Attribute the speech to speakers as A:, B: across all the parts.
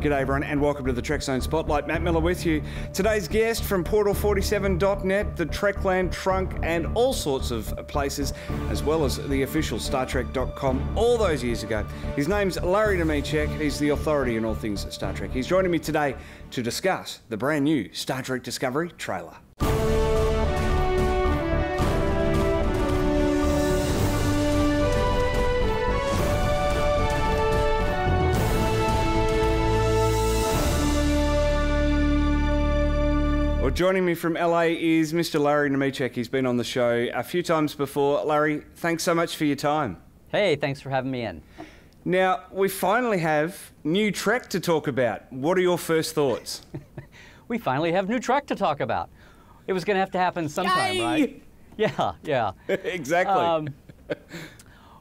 A: G'day everyone and welcome to the Trek Zone Spotlight. Matt Miller with you. Today's guest from Portal47.net, the Trekland trunk and all sorts of places, as well as the official StarTrek.com all those years ago. His name's Larry Nemecek. He's the authority in all things Star Trek. He's joining me today to discuss the brand new Star Trek Discovery trailer. Well, joining me from LA is Mr. Larry Nemecek. He's been on the show a few times before. Larry, thanks so much for your time.
B: Hey, thanks for having me in.
A: Now, we finally have new Trek to talk about. What are your first thoughts?
B: we finally have new Trek to talk about. It was going to have to happen sometime,
A: Yay!
B: right? Yeah, yeah.
A: exactly.
B: Um,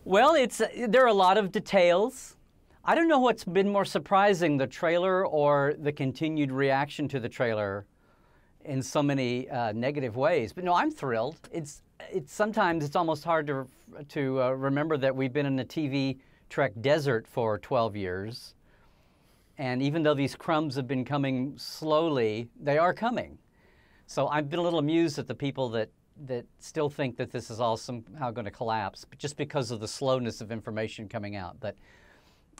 B: well, it's uh, there are a lot of details. I don't know what's been more surprising, the trailer or the continued reaction to the trailer in so many uh, negative ways. But no, I'm thrilled. It's it's sometimes it's almost hard to to uh, remember that we've been in the TV Trek desert for 12 years, and even though these crumbs have been coming slowly, they are coming. So I've been a little amused at the people that that still think that this is all somehow going to collapse, just because of the slowness of information coming out. But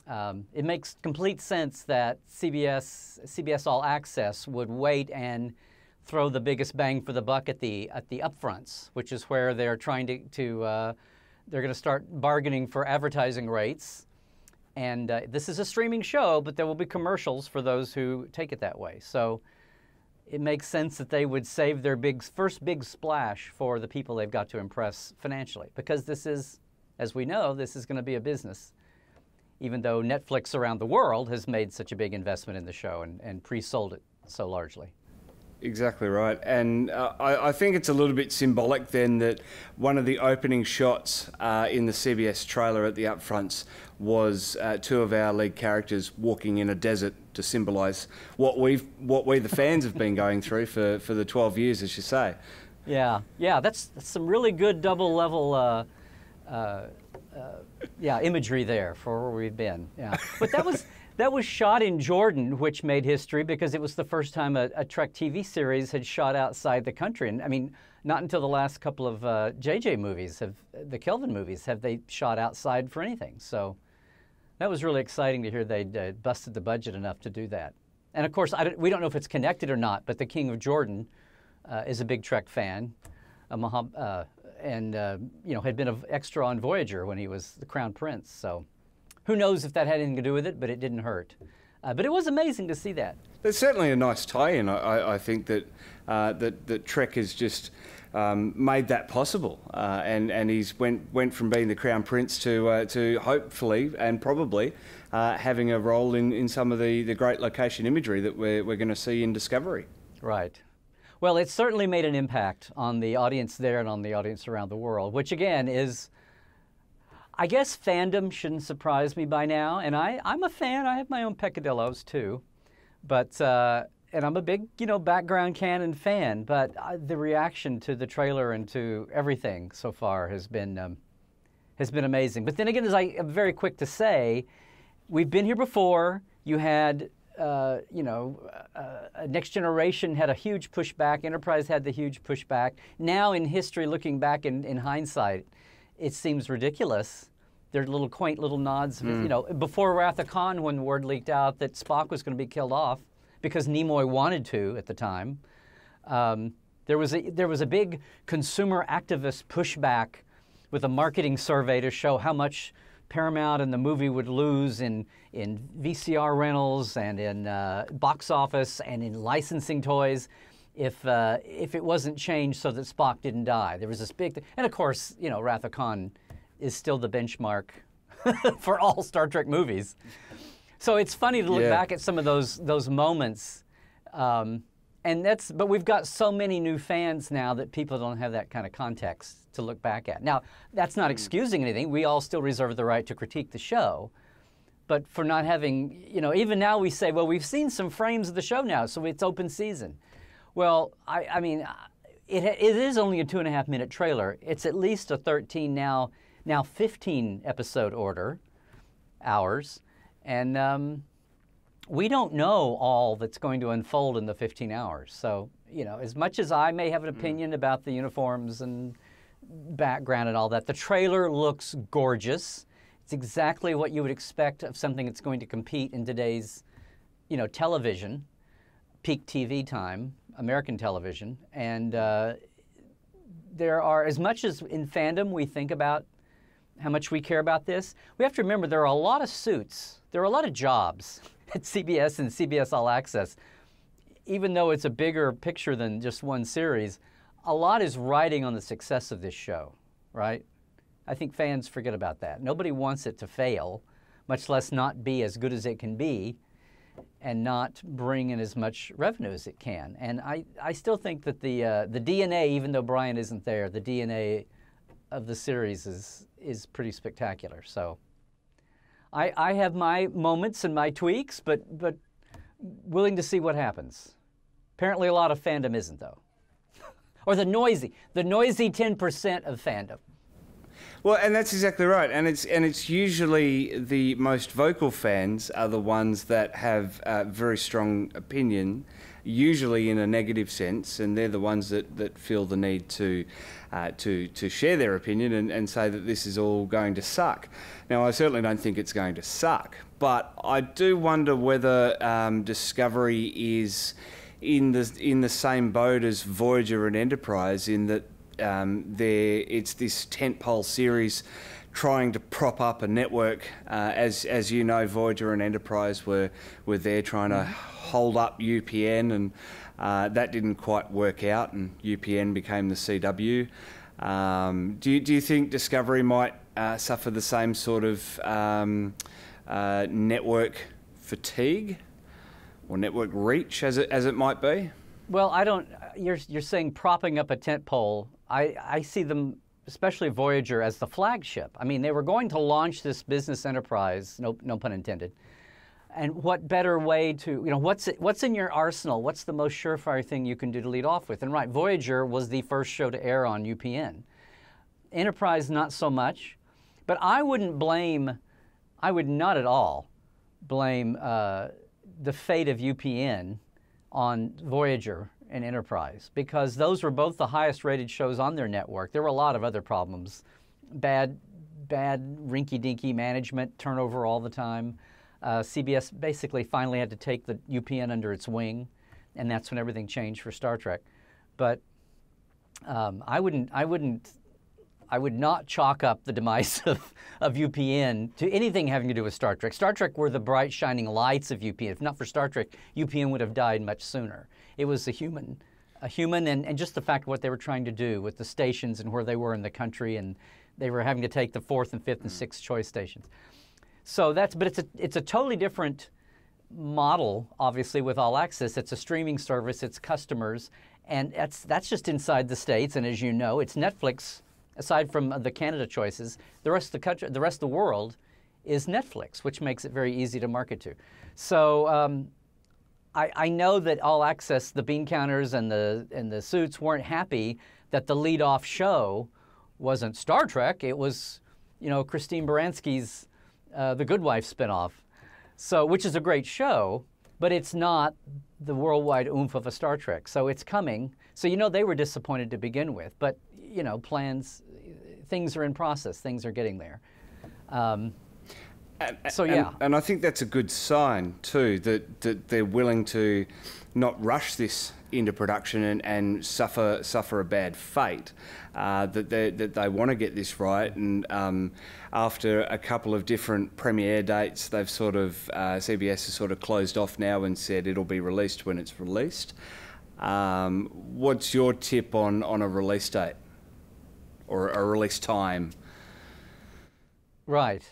B: um, it makes complete sense that CBS CBS All Access would wait and throw the biggest bang for the buck at the at the upfronts, which is where they're trying to, to uh, they're going to start bargaining for advertising rates. And uh, this is a streaming show, but there will be commercials for those who take it that way. So it makes sense that they would save their big first big splash for the people they've got to impress financially, because this is, as we know, this is going to be a business. Even though Netflix around the world has made such a big investment in the show and, and pre-sold it so largely.
A: Exactly right. And uh, I, I, think it's a little bit symbolic then that one of the opening shots uh, in the CBS trailer at the upfronts was uh, two of our lead characters walking in a desert to symbolise what we've what we the fans have been going through for, for the 12 years, as you say.
B: Yeah, yeah, that's, that's some really good double level. Uh, uh, uh, yeah, imagery there for where we've been. Yeah, but that was that was shot in Jordan, which made history because it was the first time a, a, Trek TV series had shot outside the country. And I mean, not until the last couple of uh, JJ movies have the Kelvin movies have they shot outside for anything. So that was really exciting to hear they'd uh, busted the budget enough to do that. And of course, don't, we don't know if it's connected or not, but the King of Jordan uh, is a big Trek fan. Uh, and uh, you know had been an extra on Voyager when he was the Crown Prince. So who knows if that had anything to do with it, but it didn't hurt. Uh, but it was amazing to see that.
A: There's certainly a nice tie-in. I, I think that, uh, that that Trek has just um, made that possible, uh, and and he's went went from being the crown prince to uh, to hopefully and probably uh, having a role in, in some of the, the great location imagery that we're we're going to see in Discovery.
B: Right. Well, it certainly made an impact on the audience there and on the audience around the world, which again is I guess fandom shouldn't surprise me by now, and I, I'm a fan. I have my own peccadillos too, but uh, and I'm a big you know background canon fan. But uh, the reaction to the trailer and to everything so far has been um, has been amazing. But then again, as I am very quick to say, we've been here before. You had uh, you know, uh, Next Generation had a huge pushback. Enterprise had the huge pushback. Now, in history, looking back in, in hindsight, it seems ridiculous. There are little quaint little nods. Mm. You know, before Wrath of Khan, when word leaked out that Spock was going to be killed off because Nimoy wanted to at the time, um, there was a there was a big consumer activist pushback with a marketing survey to show how much Paramount and the movie would lose in in VCR rentals and in uh, box office and in licensing toys if uh, if it wasn't changed so that Spock didn't die. There was this big, th- and of course, you know, Wrath of Khan is still the benchmark for all Star Trek movies. So it's funny to look yeah. back at some of those those moments, um, and that's. But we've got so many new fans now that people don't have that kind of context to look back at. Now, that's not hmm. excusing anything. We all still reserve the right to critique the show. But for not having, you know, even now we say, well, we've seen some frames of the show now, so it's open season. Well, I, I mean, it, it is only a two and a half minute trailer. It's at least a 13 now, now 15 episode order, hours, and um, we don't know all that's going to unfold in the 15 hours. So, you know, as much as I may have an opinion about the uniforms and background and all that, the trailer looks gorgeous. It's exactly what you would expect of something that's going to compete in today's, you know, television, peak TV time, American television. And uh, there are, as much as in fandom we think about how much we care about this, we have to remember there are a lot of suits, there are a lot of jobs at CBS and CBS All Access. Even though it's a bigger picture than just one series, a lot is riding on the success of this show, right? I think fans forget about that. Nobody wants it to fail, much less not be as good as it can be and not bring in as much revenue as it can. And I, I still think that the, uh, the DNA, even though Brian isn't there, the DNA of the series is, is pretty spectacular. So I, I have my moments and my tweaks, but, but willing to see what happens. Apparently, a lot of fandom isn't, though. or the noisy, the noisy 10% of fandom.
A: Well, and that's exactly right, and it's and it's usually the most vocal fans are the ones that have a very strong opinion, usually in a negative sense, and they're the ones that, that feel the need to uh, to to share their opinion and, and say that this is all going to suck. Now, I certainly don't think it's going to suck, but I do wonder whether um, Discovery is in the in the same boat as Voyager and Enterprise in that um, there it's this tentpole series trying to prop up a network. Uh, as as you know, Voyager and Enterprise were were there trying to hold up UPN, and uh, that didn't quite work out, and UPN became the CW. Um, do you, do you think Discovery might uh, suffer the same sort of um, uh, network fatigue or network reach as it as it might be?
B: Well, I don't. You're you're saying propping up a tent pole. I I see them, especially Voyager, as the flagship. I mean, they were going to launch this business enterprise. No no pun intended. And what better way to you know what's it, what's in your arsenal? What's the most surefire thing you can do to lead off with? And right, Voyager was the first show to air on UPN. Enterprise not so much, but I wouldn't blame. I would not at all blame uh, the fate of UPN on Voyager and Enterprise because those were both the highest rated shows on their network. There were a lot of other problems bad, bad rinky dinky management, turnover all the time. Uh, CBS basically finally had to take the UPN under its wing, and that's when everything changed for Star Trek. But um, I wouldn't, I wouldn't I would not chalk up the demise of, of UPN to anything having to do with Star Trek. Star Trek were the bright, shining lights of UPN. If not for Star Trek, UPN would have died much sooner. It was a human, a human, and, and just the fact of what they were trying to do with the stations and where they were in the country, and they were having to take the fourth and fifth and sixth choice stations. So that's, but it's a, it's a totally different model, obviously, with All Access. It's a streaming service, it's customers, and that's, that's just inside the States. And as you know, it's Netflix aside from the Canada choices, the rest of the country, the rest of the world is Netflix, which makes it very easy to market to. So um, I, I, know that All Access, the bean counters and the and the suits weren't happy that the lead-off show wasn't Star Trek. It was, you know, Christine Baranski's uh, The Good Wife spinoff, so which is a great show, but it's not the worldwide oomph of a Star Trek. So it's coming. So you know they were disappointed to begin with, but you know plans things are in process. Things are getting there. Um,
A: and, so yeah, and, and, I think that's a good sign too that, that they're willing to not rush this into production and, and suffer suffer a bad fate. Uh, that they that they want to get this right, and um, after a couple of different premiere dates, they've sort of uh, CBS has sort of closed off now and said it'll be released when it's released. Um, what's your tip on on a release date? or a release time.
B: Right.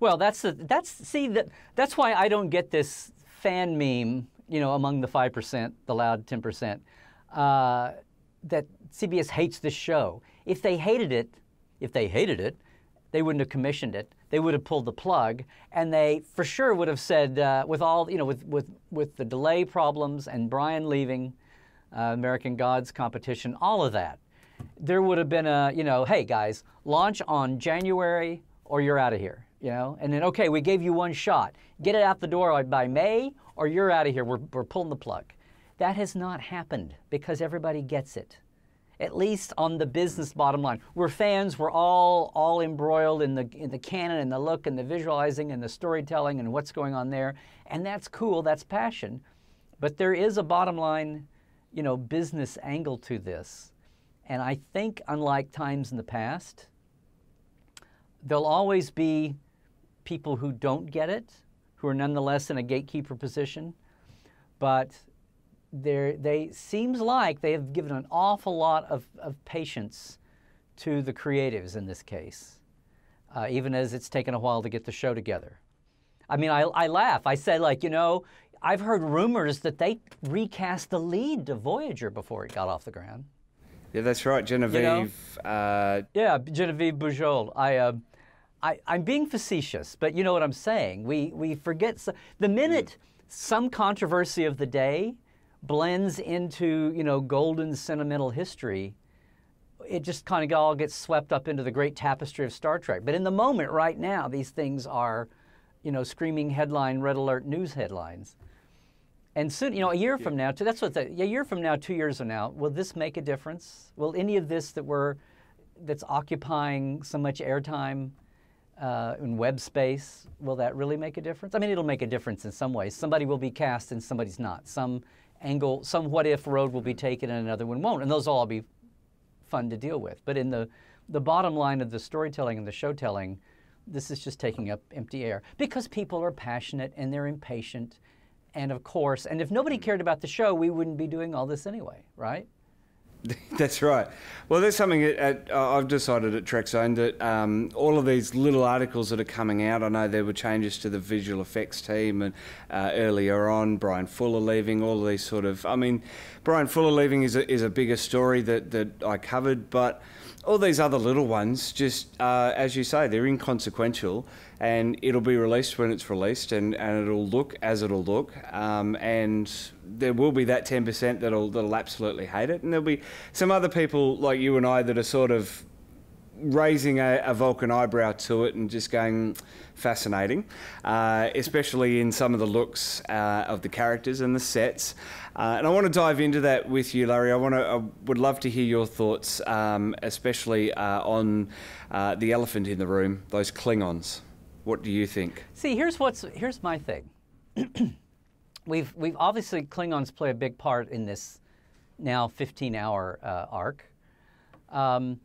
B: Well, that's the, that's see that that's why I don't get this fan meme, you know, among the five percent, the loud ten percent, uh, that CBS hates this show. If they hated it, if they hated it, they wouldn't have commissioned it. They would have pulled the plug, and they for sure would have said, uh, with all you know, with with with the delay problems and Brian leaving, uh, American Gods competition, all of that there would have been a, you know, hey guys, launch on January or you're out of here. You know, and then okay, we gave you one shot. Get it out the door by May, or you're out of here. We're, we're pulling the plug. That has not happened because everybody gets it. At least on the business bottom line, we're fans. We're all all embroiled in the in the canon and the look and the visualizing and the storytelling and what's going on there, and that's cool. That's passion, but there is a bottom line, you know, business angle to this, and I think unlike times in the past, there'll always be people who don't get it, who are nonetheless in a gatekeeper position, but they seems like they have given an awful lot of, of patience to the creatives in this case, uh, even as it's taken a while to get the show together. I mean, I, I laugh. I say, like, you know, I've heard rumors that they recast the lead to Voyager before it got off the ground.
A: Yeah, that's right, Genevieve. You know? uh...
B: Yeah, Genevieve Bujold. I, uh, I, I'm being facetious, but you know what I'm saying. We we forget so, the minute some controversy of the day blends into you know golden sentimental history, it just kind of all gets swept up into the great tapestry of Star Trek. But in the moment, right now, these things are, you know, screaming headline, red alert news headlines. And soon, you know, a year yeah. from now, that's what the, a year from now, two years from now, will this make a difference? Will any of this that we're, that's occupying so much airtime uh, in web space, will that really make a difference? I mean, it'll make a difference in some ways. Somebody will be cast and somebody's not. Some angle, some what if road will be taken and another one won't. And those will all be fun to deal with. But in the, the bottom line of the storytelling and the show telling, this is just taking up empty air because people are passionate and they're impatient. And of course, and if nobody cared about the show, we wouldn't be doing all this anyway, right?
A: That's right. Well, there's something at, at, uh, I've decided at Trek Zone that um, all of these little articles that are coming out. I know there were changes to the visual effects team, and uh, earlier on, Brian Fuller leaving. All of these sort of. I mean, Brian Fuller leaving is a, is a bigger story that that I covered, but all these other little ones, just uh, as you say, they're inconsequential and it'll be released when it's released, and, and it'll look as it'll look. Um, and there will be that 10% that'll, that'll absolutely hate it, and there'll be some other people like you and I that are sort of raising a, a Vulcan eyebrow to it and just going fascinating, uh, especially in some of the looks uh, of the characters and the sets. Uh, and I want to dive into that with you, Larry. I want to, I would love to hear your thoughts, um, especially uh, on uh, the elephant in the room, those Klingons. What do you think?
B: See, here's what's here's my thing. we've we've obviously Klingons play a big part in this now 15-hour uh, arc. Um,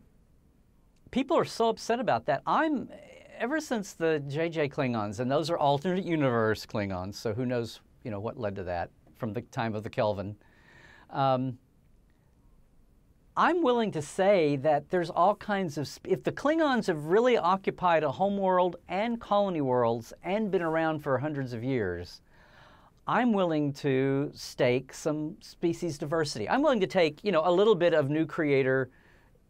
B: people are so upset about that. I'm ever since the JJ Klingons, and those are alternate universe Klingons. So who knows, you know, what led to that from the time of the Kelvin. Um, I'm willing to say that there's all kinds of. If the Klingons have really occupied a homeworld and colony worlds and been around for hundreds of years, I'm willing to stake some species diversity. I'm willing to take, you know, a little bit of new creator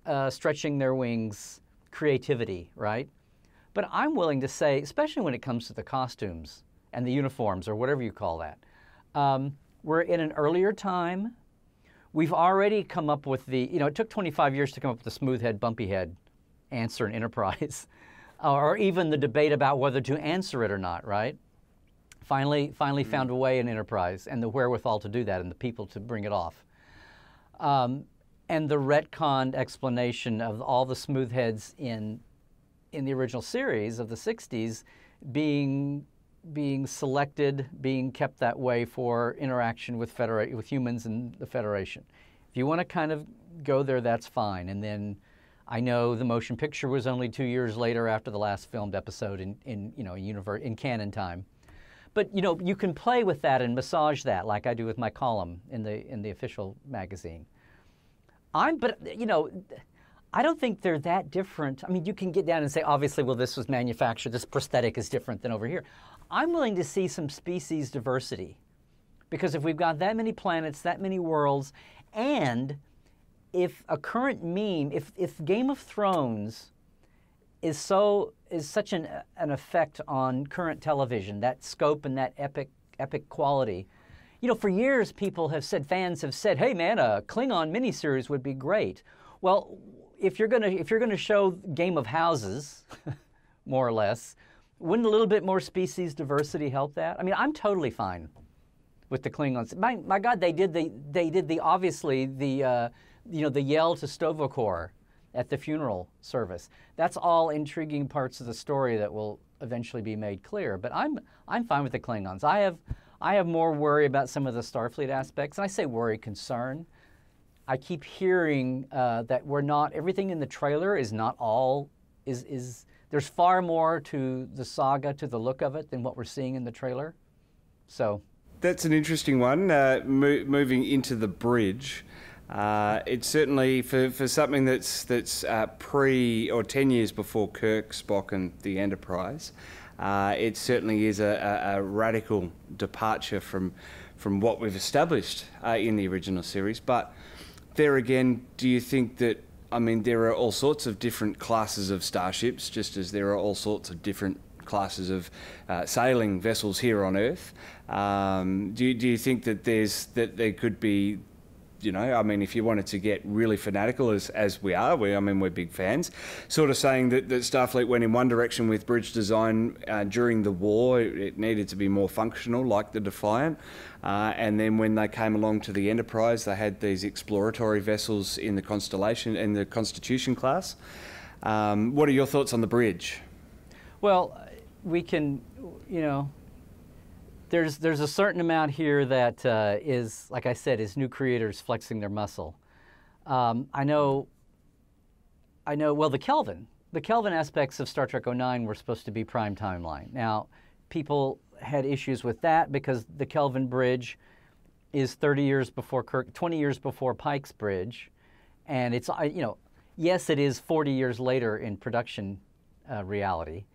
B: uh, stretching their wings creativity, right? But I'm willing to say, especially when it comes to the costumes and the uniforms or whatever you call that, um, we're in an earlier time We've already come up with the, you know, it took 25 years to come up with the smooth head, bumpy head answer in enterprise, or even the debate about whether to answer it or not, right? Finally, finally mm-hmm. found a way in enterprise and the wherewithal to do that and the people to bring it off. Um, and the retconned explanation of all the smooth heads in, in the original series of the 60s being being selected, being kept that way for interaction with, federa- with humans and the Federation. If you want to kind of go there, that's fine. And then I know the motion picture was only two years later after the last filmed episode in, in you know, universe, in canon time. But you know, you can play with that and massage that, like I do with my column in the in the official magazine. I'm, but uh, you know, I don't think they're that different. I mean, you can get down and say, obviously, well, this was manufactured. This prosthetic is different than over here. I'm willing to see some species diversity because if we've got that many planets, that many worlds, and if a current meme, if, if Game of Thrones is so is such an, an effect on current television, that scope and that epic epic quality. You know, for years people have said, fans have said, "Hey, man, a Klingon miniseries would be great." Well, if you're gonna if you're gonna show Game of Houses, more or less, wouldn't a little bit more species diversity help that? I mean, I'm totally fine with the Klingons. My, my God, they did the they did the obviously the uh, you know the yell to Sto-vo-kor at the funeral service. That's all intriguing parts of the story that will eventually be made clear. But I'm I'm fine with the Klingons. I have I have more worry about some of the Starfleet aspects, and I say worry, concern. I keep hearing uh, that we're not everything in the trailer is not all is is there's far more to the saga to the look of it than what we're seeing in the trailer. So
A: that's an interesting one. Uh, mo- moving into the bridge. Uh, it's certainly for, for something that's that's uh, pre or ten years before Kirk, Spock, and the Enterprise. Uh, it certainly is a, a, a, radical departure from from what we've established uh, in the original series. But there again, do you think that? I mean, there are all sorts of different classes of starships, just as there are all sorts of different classes of uh, sailing vessels here on Earth. Um, do, do you think that there's that there could be you know, I mean, if you wanted to get really fanatical, as, as we are, we, I mean, we're big fans, sort of saying that, that Starfleet went in one direction with bridge design uh, during the war, it needed to be more functional, like the Defiant. Uh, and then when they came along to the Enterprise, they had these exploratory vessels in the Constellation and the Constitution class. Um, what are your thoughts on the bridge?
B: Well, we can, you know, there's there's a certain amount here that uh, is, like I said, is new creators flexing their muscle. Um, I know. I know. Well, the Kelvin, the Kelvin aspects of Star Trek 09 were supposed to be prime timeline. Now, people had issues with that because the Kelvin bridge is 30 years before Kirk, 20 years before Pike's bridge, and it's you know, yes, it is 40 years later in production uh, reality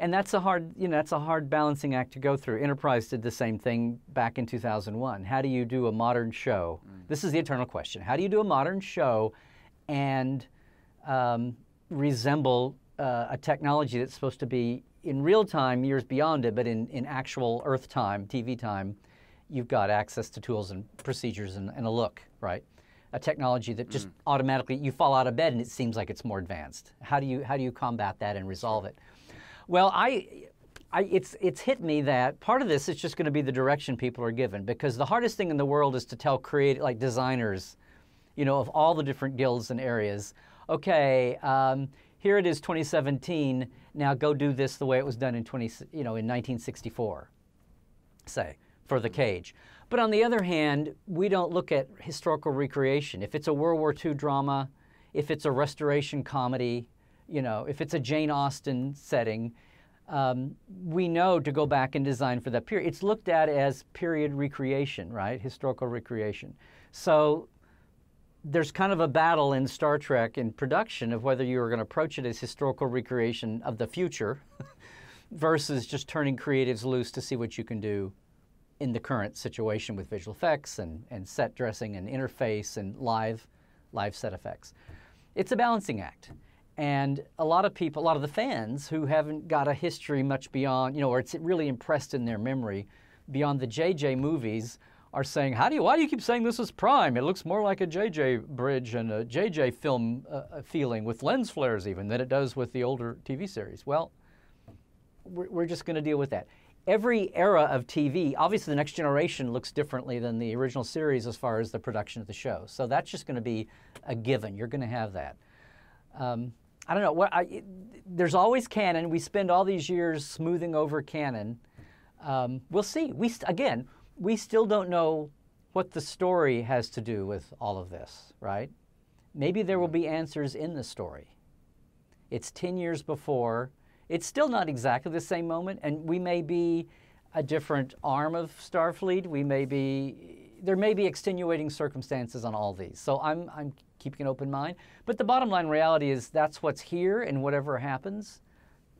B: and that's a hard you know that's a hard balancing act to go through. Enterprise did the same thing back in 2001 how do you do a modern show? Mm. this is the eternal question. How do you do a modern show and um, resemble uh, a technology that's supposed to be in real time years beyond it but in, in actual earth time tv time you've got access to tools and procedures and, and a look right? A technology that just mm. automatically you fall out of bed and it seems like it's more advanced. How do you how do you combat that and resolve it well, I, I, it's, it's hit me that part of this is just going to be the direction people are given because the hardest thing in the world is to tell create like designers, you know, of all the different guilds and areas. Okay, um, here it is 2017. Now go do this the way it was done in 20, you know, in 1964, say, for the cage. But on the other hand, we don't look at historical recreation. If it's a World War II drama, if it's a restoration comedy, you know, if it's a Jane Austen setting, um, we know to go back and design for that period. It's looked at as period recreation, right? Historical recreation. So there's kind of a battle in Star Trek in production of whether you're going to approach it as historical recreation of the future versus just turning creatives loose to see what you can do in the current situation with visual effects and, and set dressing and interface and live live set effects. It's a balancing act. And a lot of people, a lot of the fans who haven't got a history much beyond, you know, or it's really impressed in their memory beyond the JJ movies, are saying, "How do you? Why do you keep saying this is Prime? It looks more like a JJ bridge and a JJ film uh, uh, feeling with lens flares even than it does with the older TV series." Well, we're, we're just going to deal with that. Every era of TV, obviously, the next generation looks differently than the original series as far as the production of the show. So that's just going to be a given. You're going to have that. Um, I don't know. What I, there's always canon. We spend all these years smoothing over canon. Um, we'll see. We again, we still don't know what the story has to do with all of this, right? Maybe there will be answers in the story. It's 10 years before. It's still not exactly the same moment, and we may be a different arm of Starfleet. We may be, there may be extenuating circumstances on all these. So I'm, I'm keeping an open mind. But the bottom line reality is that's what's here, and whatever happens,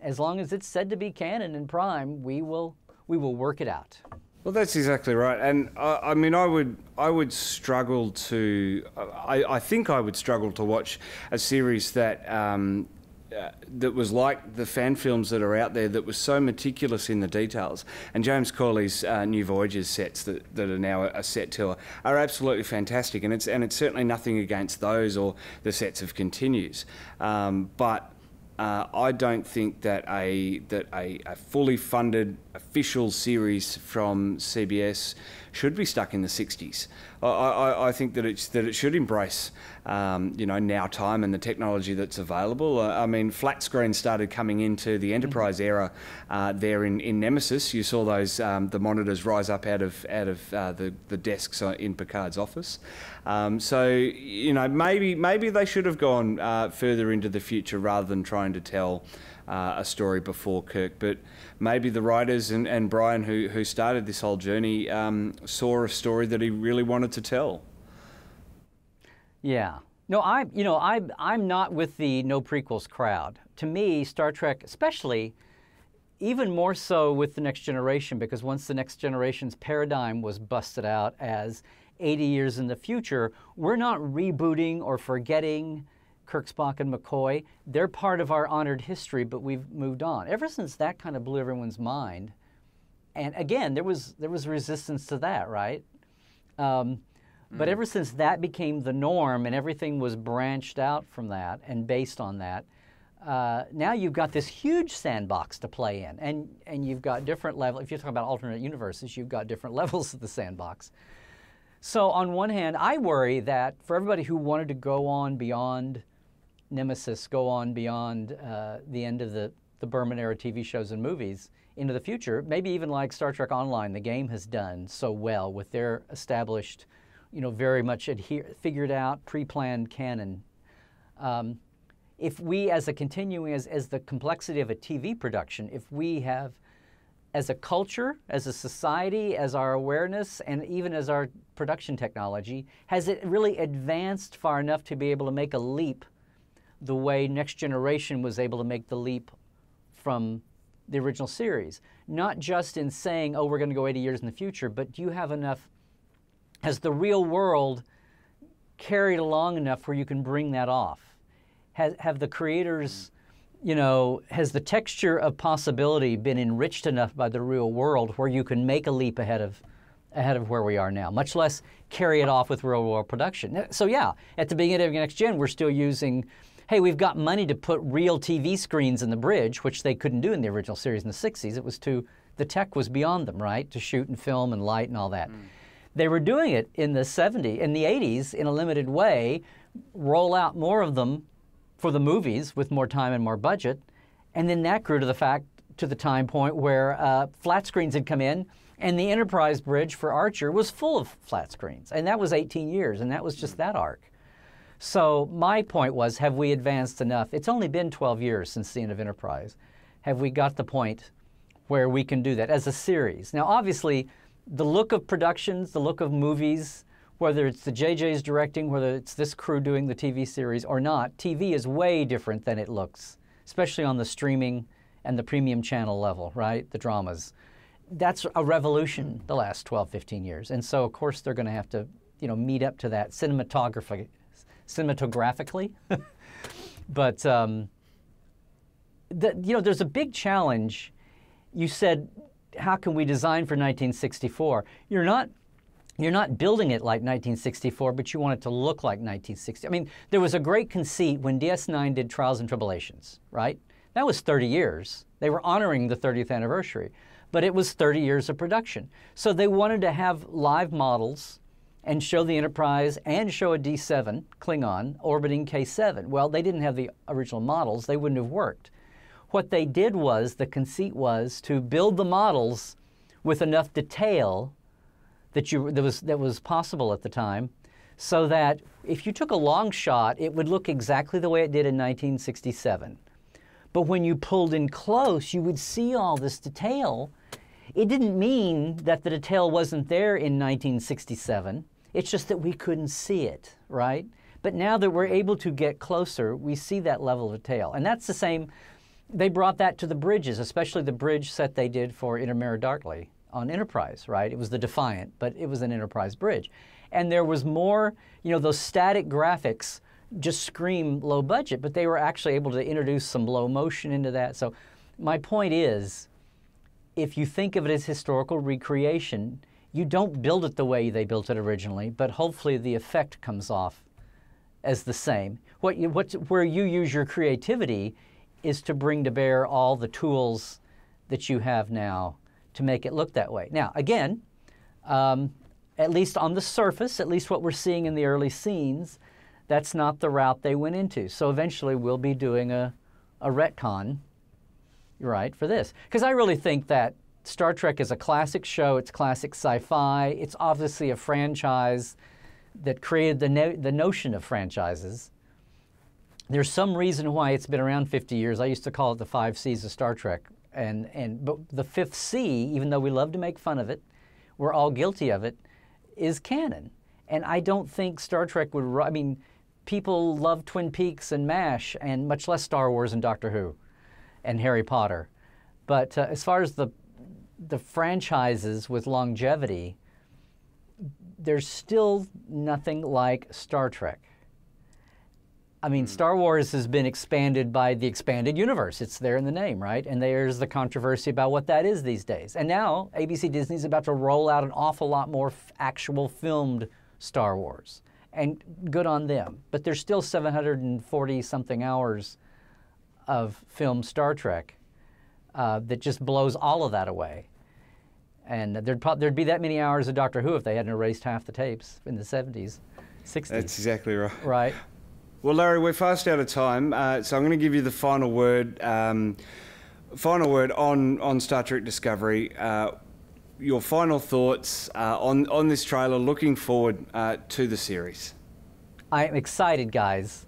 B: as long as it's said to be canon and prime, we will we will work it out.
A: Well, that's exactly right, and I, I mean, I would I would struggle to I, I think I would struggle to watch a series that um, uh, that was like the fan films that are out there that was so meticulous in the details. And James Cawley's uh, New Voyages sets that, that are now a set tour are absolutely fantastic. And it's, and it's certainly nothing against those or the sets of Continues. Um, but uh, I don't think that a that a, a, fully funded official series from CBS should be stuck in the 60s. I, I, I think that it's that it should embrace um, you know now time and the technology that's available. Uh, I mean, flat screens started coming into the enterprise mm-hmm. era uh, there in, in Nemesis. You saw those um, the monitors rise up out of out of uh, the the desks uh, in Picard's office. Um, so you know maybe maybe they should have gone uh, further into the future rather than trying to tell uh, a story before Kirk. But maybe the writers and, and Brian, who, who started this whole journey, um, saw a story that he really wanted to tell.
B: Yeah. No, I, you know, I, I'm not with the no prequels crowd. To me, Star Trek, especially, even more so with the next generation, because once the next generation's paradigm was busted out as 80 years in the future, we're not rebooting or forgetting Kirk, Spock, and McCoy. They're part of our honored history, but we've moved on. Ever since that kind of blew everyone's mind, and again, there was there was resistance to that, right? Um, but mm. ever since that became the norm and everything was branched out from that and based on that, uh, now you've got this huge sandbox to play in, and and you've got different levels. If you're talking about alternate universes, you've got different levels of the sandbox. So on one hand, I worry that for everybody who wanted to go on beyond Nemesis go on beyond uh, the end of the, the Berman era TV shows and movies into the future, maybe even like Star Trek Online, the game has done so well with their established, you know, very much adhere, figured out, pre-planned canon. Um, if we, as a continuing, as, as the complexity of a TV production, if we have, as a culture, as a society, as our awareness, and even as our production technology, has it really advanced far enough to be able to make a leap the way Next Generation was able to make the leap from the original series. Not just in saying, oh, we're going to go 80 years in the future, but do you have enough, has the real world carried along enough where you can bring that off? Has, have the creators, you know, has the texture of possibility been enriched enough by the real world where you can make a leap ahead of ahead of where we are now, much less carry it off with real world production. So yeah, at the beginning of next gen, we're still using hey, we've got money to put real TV screens in the bridge, which they couldn't do in the original series in the 60s. It was too, the tech was beyond them, right, to shoot and film and light and all that. Mm. They were doing it in the 70s, in the 80s, in a limited way, roll out more of them for the movies with more time and more budget. And then that grew to the fact, to the time point where uh, flat screens had come in and the Enterprise bridge for Archer was full of flat screens. And that was 18 years, and that was just mm. that arc. So my point was, have we advanced enough? It's only been 12 years since the end of Enterprise. Have we got the point where we can do that as a series? Now, obviously, the look of productions, the look of movies, whether it's the JJ's directing, whether it's this crew doing the TV series or not, TV is way different than it looks, especially on the streaming and the premium channel level, right? The dramas. That's a revolution the last 12, 15 years. And so, of course, they're going to have to, you know, meet up to that cinematography cinematographically. but um, the, you know, there's a big challenge. You said, how can we design for 1964? You're not you're not building it like 1964, but you want it to look like 1960. I mean, there was a great conceit when DS9 did Trials and Tribulations, right? That was 30 years. They were honoring the 30th anniversary, but it was 30 years of production. So they wanted to have live models and show the Enterprise and show a D7 Klingon orbiting K7. Well, they didn't have the original models, they wouldn't have worked. What they did was, the conceit was to build the models with enough detail that, you, that, was, that was possible at the time, so that if you took a long shot, it would look exactly the way it did in 1967. But when you pulled in close, you would see all this detail. It didn't mean that the detail wasn't there in 1967. It's just that we couldn't see it, right? But now that we're able to get closer, we see that level of detail. And that's the same, they brought that to the bridges, especially the bridge set they did for In a Mirror Darkly on Enterprise, right? It was the Defiant, but it was an Enterprise bridge. And there was more, you know, those static graphics just scream low budget, but they were actually able to introduce some low motion into that. So my point is, if you think of it as historical recreation, you don't build it the way they built it originally, but hopefully the effect comes off as the same. What you, what, where you use your creativity is to bring to bear all the tools that you have now to make it look that way. Now, again, um, at least on the surface, at least what we're seeing in the early scenes, that's not the route they went into. So eventually we'll be doing a, a retcon, right, for this. Because I really think that Star Trek is a classic show, it's classic sci fi, it's obviously a franchise that created the, no- the notion of franchises. There's some reason why it's been around 50 years. I used to call it the five C's of Star Trek. And, and but the fifth C, even though we love to make fun of it, we're all guilty of it, is canon. And I don't think Star Trek would. I mean, people love Twin Peaks and MASH, and much less Star Wars and Doctor Who, and Harry Potter. But uh, as far as the the franchises with longevity, there's still nothing like Star Trek. I mean, Star Wars has been expanded by the expanded universe. It's there in the name, right? And there's the controversy about what that is these days. And now ABC Disney's about to roll out an awful lot more f- actual filmed Star Wars. And good on them. But there's still 740 something hours of film Star Trek uh, that just blows all of that away. And there'd, pro- there'd be that many hours of Doctor Who if they hadn't erased half the tapes in the 70s, 60s.
A: That's exactly right.
B: right.
A: Well, Larry, we're fast out of time, uh, so I'm going to give you the final word. Um, final word on, on Star Trek Discovery. Uh, your final thoughts uh, on on this trailer. Looking forward uh, to the series.
B: I am excited, guys.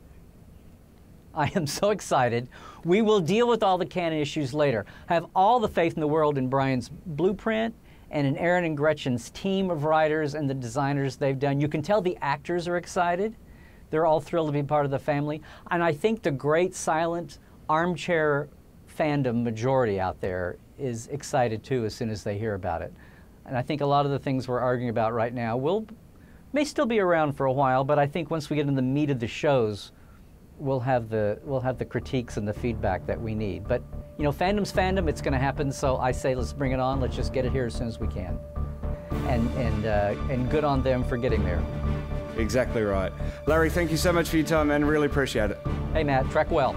B: I am so excited. We will deal with all the canon issues later. I have all the faith in the world in Brian's blueprint and in Aaron and Gretchen's team of writers and the designers they've done. You can tell the actors are excited. They're all thrilled to be part of the family. And I think the great silent armchair fandom majority out there is excited too as soon as they hear about it. And I think a lot of the things we're arguing about right now will may still be around for a while, but I think once we get in the meat of the shows, we'll have the we'll have the critiques and the feedback that we need. But you know, fandom's fandom. It's going to happen. So I say, let's bring it on. Let's just get it here as soon as we can. And and uh, and good on them for getting there.
A: Exactly right. Larry, thank you so much for your time, man. Really appreciate it.
B: Hey, Matt, trek well.